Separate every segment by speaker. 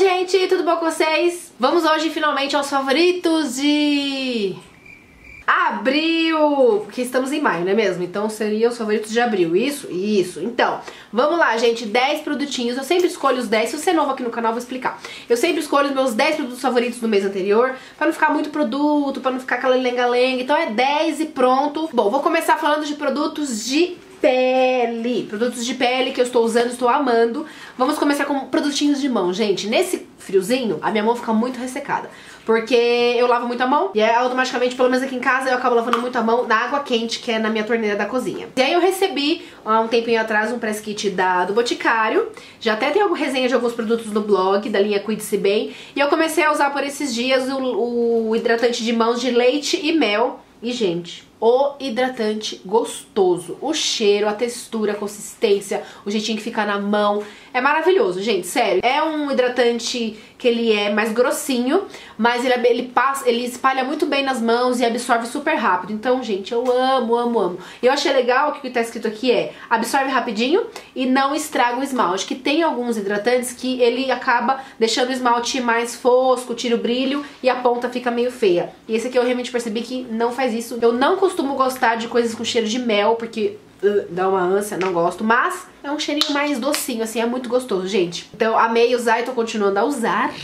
Speaker 1: gente, tudo bom com vocês? Vamos hoje finalmente aos favoritos de abril, porque estamos em maio, não é mesmo? Então seriam os favoritos de abril, isso? Isso. Então, vamos lá, gente, 10 produtinhos. Eu sempre escolho os 10, se você é novo aqui no canal, vou explicar. Eu sempre escolho os meus 10 produtos favoritos do mês anterior, pra não ficar muito produto, pra não ficar aquela lenga-lenga. Então é 10 e pronto. Bom, vou começar falando de produtos de pele. Produtos de pele que eu estou usando, estou amando. Vamos começar com produtinhos de mão, gente. Nesse friozinho, a minha mão fica muito ressecada. Porque eu lavo muito a mão e aí, automaticamente, pelo menos aqui em casa, eu acabo lavando muito a mão na água quente, que é na minha torneira da cozinha. E aí eu recebi, há um tempinho atrás, um press kit da, do Boticário. Já até tem alguma resenha de alguns produtos no blog, da linha Cuide-se Bem. E eu comecei a usar por esses dias o, o hidratante de mãos de leite e mel. E, gente, o hidratante gostoso. O cheiro, a textura, a consistência, o jeitinho que fica na mão. É maravilhoso, gente, sério. É um hidratante que ele é mais grossinho, mas ele, ele, passa, ele espalha muito bem nas mãos e absorve super rápido. Então, gente, eu amo, amo, amo. E eu achei legal que o que tá escrito aqui é absorve rapidinho e não estraga o esmalte. Que tem alguns hidratantes que ele acaba deixando o esmalte mais fosco, tira o brilho e a ponta fica meio feia. E esse aqui eu realmente percebi que não faz isso. Eu não costumo gostar de coisas com cheiro de mel, porque uh, dá uma ânsia, não gosto, mas é um cheirinho mais docinho, assim, é muito gostoso, gente. Então, amei usar e tô continuando a usar.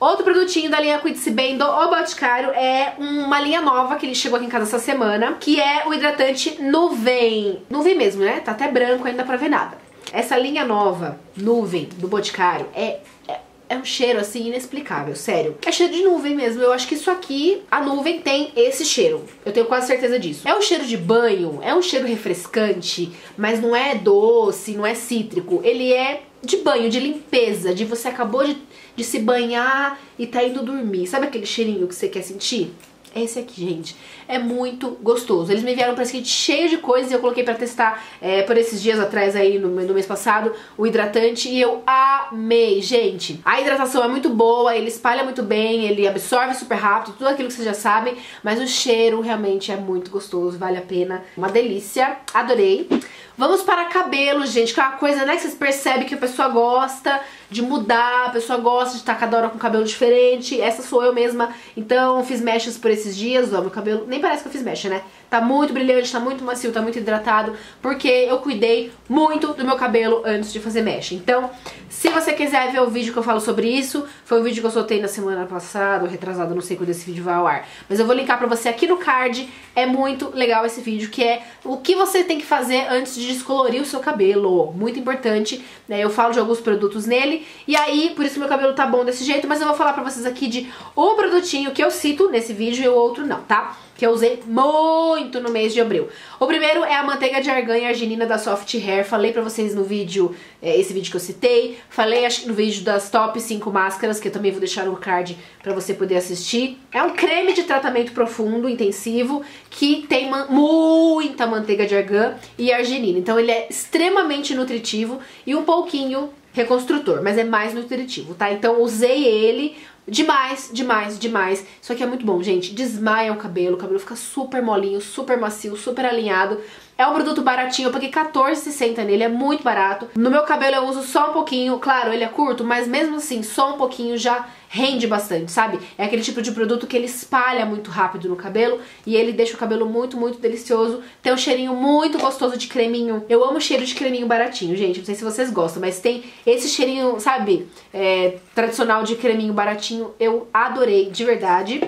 Speaker 1: Outro produtinho da linha Cuide-se Bem do O Boticário é uma linha nova que ele chegou aqui em casa essa semana, que é o hidratante Nuvem. Nuvem mesmo, né? Tá até branco, ainda pra ver nada. Essa linha nova, Nuvem, do Boticário, é é um cheiro assim inexplicável, sério. É cheiro de nuvem mesmo. Eu acho que isso aqui, a nuvem tem esse cheiro. Eu tenho quase certeza disso. É um cheiro de banho, é um cheiro refrescante, mas não é doce, não é cítrico. Ele é de banho, de limpeza, de você acabou de, de se banhar e tá indo dormir. Sabe aquele cheirinho que você quer sentir? Esse aqui, gente, é muito gostoso. Eles me enviaram pra kit cheio de coisas e eu coloquei pra testar é, por esses dias atrás aí, no, no, mês passado, o hidratante e eu amei, gente. A hidratação é muito boa, ele espalha muito bem, ele absorve super rápido, tudo aquilo que vocês já sabem, mas o cheiro realmente é muito gostoso, vale a pena. Uma delícia, adorei. Vamos para cabelo, gente, que é uma coisa, né, que vocês percebem que a pessoa gosta de mudar, a pessoa gosta de estar cada hora com cabelo diferente. Essa sou eu mesma, então fiz mechas por esses dias, ó, meu cabelo, nem parece que eu fiz mecha, né? Tá muito brilhante, tá muito macio, tá muito hidratado, porque eu cuidei muito do meu cabelo antes de fazer mecha. Então, se você quiser ver o vídeo que eu falo sobre isso, foi um vídeo que eu soltei na semana passada, retrasado, não sei quando esse vídeo vai ao ar. Mas eu vou linkar pra você aqui no card, é muito legal esse vídeo, que é o que você tem que fazer antes de descolorir o seu cabelo. Muito importante, né? Eu falo de alguns produtos nele, e aí, por isso meu cabelo tá bom desse jeito, mas eu vou falar pra vocês aqui de um produtinho que eu cito nesse vídeo e o outro não, tá? Que eu usei muito no mês de abril. O primeiro é a manteiga de argan e arginina da Soft Hair. Falei pra vocês no vídeo, é, esse vídeo que eu citei. Falei acho, no vídeo das top 5 máscaras, que eu também vou deixar no card pra você poder assistir. É um creme de tratamento profundo, intensivo, que tem man muita manteiga de argan e arginina. Então ele é extremamente nutritivo e um pouquinho reconstrutor, mas é mais nutritivo, tá? Então usei ele Demais, demais, demais. Isso aqui é muito bom, gente. Desmaia o cabelo, o cabelo fica super molinho, super macio, super alinhado. É um produto baratinho, eu paguei R$14,60 nele, é muito barato. No meu cabelo eu uso só um pouquinho, claro, ele é curto, mas mesmo assim, só um pouquinho já rende bastante, sabe? É aquele tipo de produto que ele espalha muito rápido no cabelo e ele deixa o cabelo muito, muito delicioso. Tem um cheirinho muito gostoso de creminho. Eu amo cheiro de creminho baratinho, gente. Não sei se vocês gostam, mas tem esse cheirinho, sabe? É, tradicional de creminho baratinho. Eu adorei, de verdade.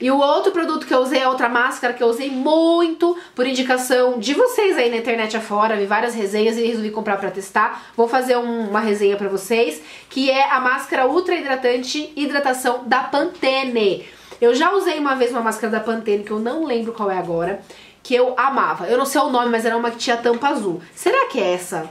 Speaker 1: E o outro produto que eu usei, a outra máscara que eu usei muito por indicação de vocês aí na internet afora, vi várias resenhas e resolvi comprar pra testar. Vou fazer um, uma resenha pra vocês, que é a máscara Ultra Hidratante Hidratação da Pantene. Eu já usei uma vez uma máscara da Pantene, que eu não lembro qual é agora, que eu amava. Eu não sei o nome, mas era uma que tinha tampa azul. Será que é essa?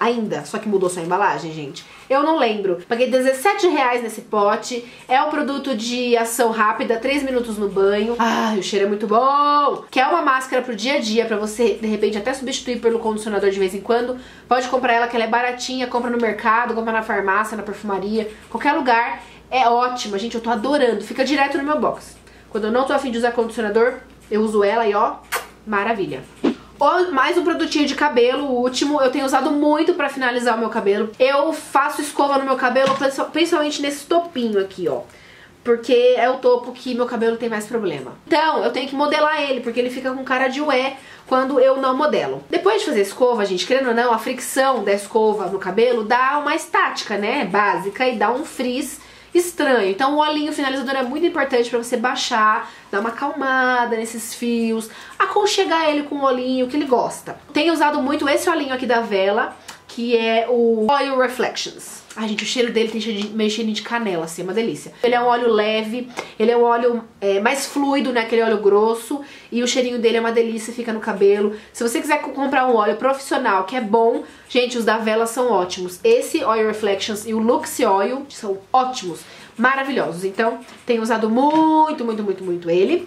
Speaker 1: Ainda, só que mudou sua embalagem, gente. Eu não lembro. Paguei 17 reais nesse pote. É um produto de ação rápida, 3 minutos no banho. Ai, o cheiro é muito bom. Que é uma máscara pro dia a dia, pra você, de repente, até substituir pelo condicionador de vez em quando. Pode comprar ela, que ela é baratinha. Compra no mercado, compra na farmácia, na perfumaria, qualquer lugar. É ótima, gente. Eu tô adorando. Fica direto no meu box. Quando eu não tô afim de usar condicionador, eu uso ela e ó, maravilha. Mais um produtinho de cabelo, o último, eu tenho usado muito pra finalizar o meu cabelo. Eu faço escova no meu cabelo, principalmente nesse topinho aqui, ó porque é o topo que meu cabelo tem mais problema. Então, eu tenho que modelar ele, porque ele fica com cara de ué quando eu não modelo. Depois de fazer escova, gente, querendo ou não, a fricção da escova no cabelo dá uma estática, né, básica e dá um frizz estranho. Então o olhinho finalizador é muito importante para você baixar, dar uma acalmada nesses fios, aconchegar ele com o olhinho que ele gosta. Tenho usado muito esse olhinho aqui da Vela, que é o Oil Reflections. Ai, gente, o cheiro dele tem cheiro de, meio cheirinho de canela, assim, é uma delícia. Ele é um óleo leve, ele é um óleo é, mais fluido, né, aquele óleo grosso, e o cheirinho dele é uma delícia, fica no cabelo. Se você quiser comprar um óleo profissional que é bom, gente, os da Vela são ótimos. Esse Oil Reflections e o Lux Oil são ótimos maravilhosos. Então, tenho usado muito, muito, muito, muito ele.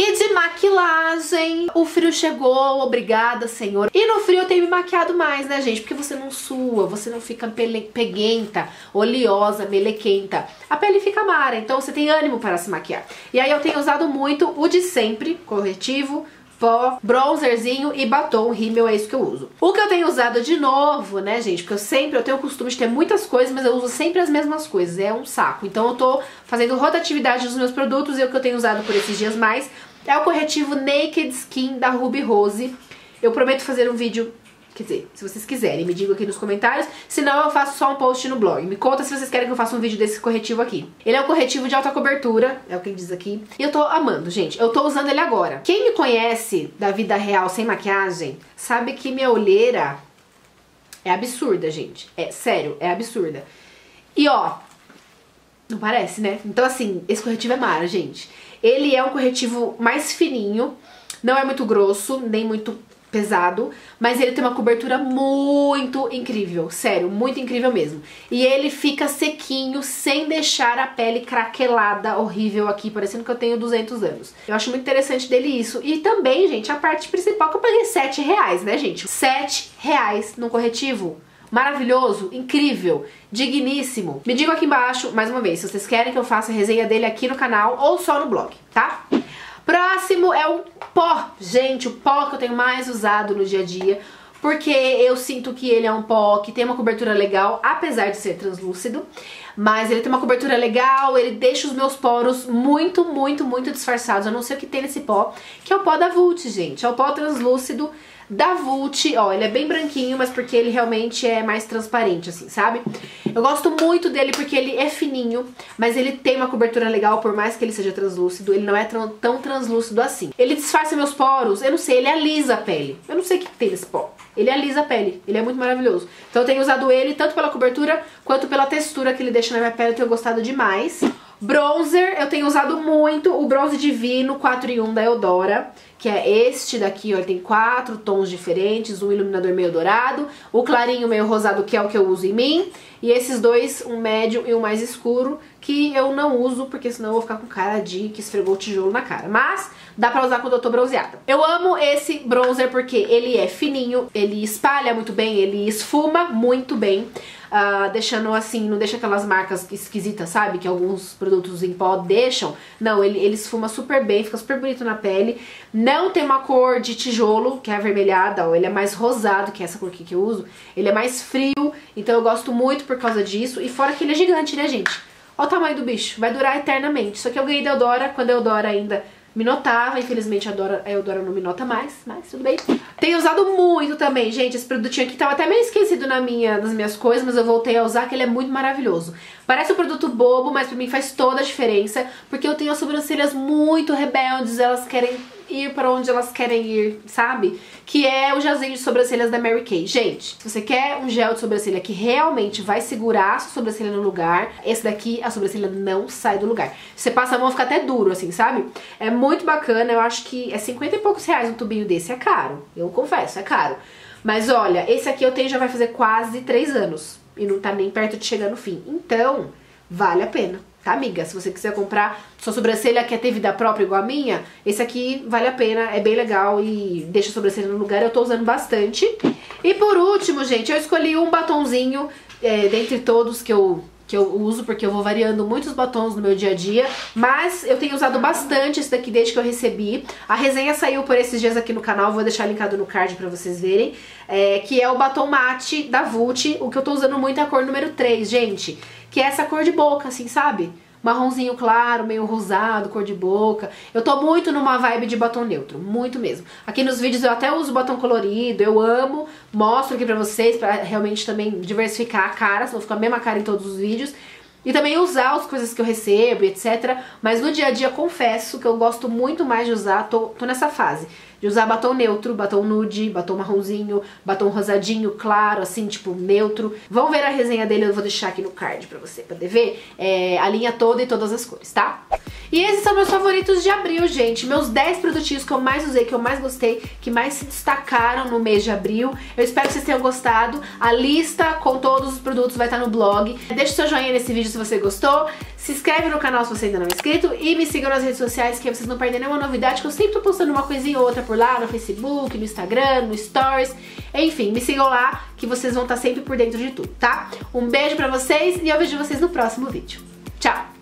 Speaker 1: E de maquilagem, o frio chegou, obrigada, senhor. E no frio eu tenho me maquiado mais, né, gente? Porque você não sua, você não fica peguenta, oleosa, melequenta. A pele fica mara, então você tem ânimo para se maquiar. E aí eu tenho usado muito o de sempre, corretivo, pó, bronzerzinho e batom rímel, é isso que eu uso. O que eu tenho usado de novo, né, gente, porque eu sempre, eu tenho o costume de ter muitas coisas, mas eu uso sempre as mesmas coisas, é um saco. Então eu tô fazendo rotatividade dos meus produtos e o que eu tenho usado por esses dias mais é o corretivo Naked Skin da Ruby Rose. Eu prometo fazer um vídeo Quer dizer, se vocês quiserem, me digam aqui nos comentários. Senão eu faço só um post no blog. Me conta se vocês querem que eu faça um vídeo desse corretivo aqui. Ele é um corretivo de alta cobertura, é o que ele diz aqui. E eu tô amando, gente. Eu tô usando ele agora. Quem me conhece da vida real sem maquiagem, sabe que minha olheira é absurda, gente. É sério, é absurda. E ó, não parece, né? Então assim, esse corretivo é mara, gente. Ele é um corretivo mais fininho, não é muito grosso, nem muito pesado, mas ele tem uma cobertura muito incrível, sério, muito incrível mesmo. E ele fica sequinho, sem deixar a pele craquelada, horrível aqui, parecendo que eu tenho 200 anos. Eu acho muito interessante dele isso. E também, gente, a parte principal que eu paguei 7 reais, né, gente? 7 reais no corretivo. Maravilhoso, incrível, digníssimo. Me digam aqui embaixo, mais uma vez, se vocês querem que eu faça a resenha dele aqui no canal ou só no blog, tá? Próximo é o pó. Gente, o pó que eu tenho mais usado no dia a dia, porque eu sinto que ele é um pó que tem uma cobertura legal, apesar de ser translúcido, mas ele tem uma cobertura legal, ele deixa os meus poros muito, muito, muito disfarçados. Eu não sei o que tem nesse pó, que é o pó da Vult, gente. É o pó translúcido da Vult, ó, ele é bem branquinho, mas porque ele realmente é mais transparente, assim, sabe? Eu gosto muito dele porque ele é fininho, mas ele tem uma cobertura legal, por mais que ele seja translúcido, ele não é tão translúcido assim. Ele disfarça meus poros, eu não sei, ele alisa a pele. Eu não sei o que tem nesse pó. Ele alisa a pele, ele é muito maravilhoso. Então eu tenho usado ele tanto pela cobertura quanto pela textura que ele deixa na minha pele, eu tenho gostado demais. Bronzer, eu tenho usado muito o Bronze Divino 4 em 1 da Eudora, que é este daqui, ó, ele tem quatro tons diferentes, um iluminador meio dourado, o clarinho meio rosado, que é o que eu uso em mim, e esses dois, um médio e um mais escuro, que eu não uso, porque senão eu vou ficar com cara de que esfregou o tijolo na cara. Mas dá pra usar quando eu tô bronzeada. Eu amo esse bronzer porque ele é fininho, ele espalha muito bem, ele esfuma muito bem uh, deixando assim, não deixa aquelas marcas esquisitas, sabe? Que alguns produtos em pó deixam. Não, ele, ele esfuma super bem, fica super bonito na pele. Não tem uma cor de tijolo, que é avermelhada, ó, ele é mais rosado, que é essa cor aqui que eu uso. Ele é mais frio, então eu gosto muito por causa disso. E fora que ele é gigante, né, gente? Olha o tamanho do bicho, vai durar eternamente. Só que eu ganhei da Eudora, quando a Eudora ainda me notava, infelizmente a, Dora, a Eudora não me nota mais, mas tudo bem. Tenho usado muito também, gente, esse produtinho aqui tava até meio esquecido na minha, nas minhas coisas, mas eu voltei a usar, que ele é muito maravilhoso. Parece um produto bobo, mas pra mim faz toda a diferença, porque eu tenho as sobrancelhas muito rebeldes, elas querem ir para onde elas querem ir, sabe? Que é o gelzinho de sobrancelhas da Mary Kay. Gente, se você quer um gel de sobrancelha que realmente vai segurar a sua sobrancelha no lugar, esse daqui a sobrancelha não sai do lugar. Você passa a mão fica até duro, assim, sabe? É muito bacana, eu acho que é 50 e poucos reais um tubinho desse, é caro. Eu confesso, é caro. Mas olha, esse aqui eu tenho já vai fazer quase 3 anos e não tá nem perto de chegar no fim. Então, vale a pena tá, amiga? Se você quiser comprar sua sobrancelha quer ter vida própria igual a minha, esse aqui vale a pena, é bem legal e deixa a sobrancelha no lugar, eu tô usando bastante. E por último, gente, eu escolhi um batonzinho é, dentre todos que eu que eu uso porque eu vou variando muitos batons no meu dia a dia, mas eu tenho usado bastante esse daqui desde que eu recebi. A resenha saiu por esses dias aqui no canal, vou deixar linkado no card pra vocês verem, é, que é o batom mate da Vult, o que eu tô usando muito é a cor número 3, gente, que é essa cor de boca, assim, sabe? Marronzinho claro, meio rosado, cor de boca. Eu tô muito numa vibe de batom neutro, muito mesmo. Aqui nos vídeos eu até uso batom colorido, eu amo, mostro aqui pra vocês, pra realmente também diversificar a cara, senão fica a mesma cara em todos os vídeos. E também usar as coisas que eu recebo, etc. Mas no dia a dia, confesso que eu gosto muito mais de usar, tô, tô nessa fase de usar batom neutro, batom nude, batom marronzinho, batom rosadinho, claro, assim, tipo, neutro. Vão ver a resenha dele, eu vou deixar aqui no card pra você poder ver é, a linha toda e todas as cores, tá? E esses são meus favoritos de abril, gente. Meus 10 produtinhos que eu mais usei, que eu mais gostei, que mais se destacaram no mês de abril. Eu espero que vocês tenham gostado. A lista com todos os produtos vai estar no blog. Deixa o seu joinha nesse vídeo se você gostou. Se inscreve no canal se você ainda não é inscrito. E me sigam nas redes sociais, que vocês não perdem nenhuma novidade, que eu sempre tô postando uma coisinha ou outra por lá, no Facebook, no Instagram, no Stories. Enfim, me sigam lá, que vocês vão estar sempre por dentro de tudo, tá? Um beijo pra vocês e eu vejo vocês no próximo vídeo. Tchau!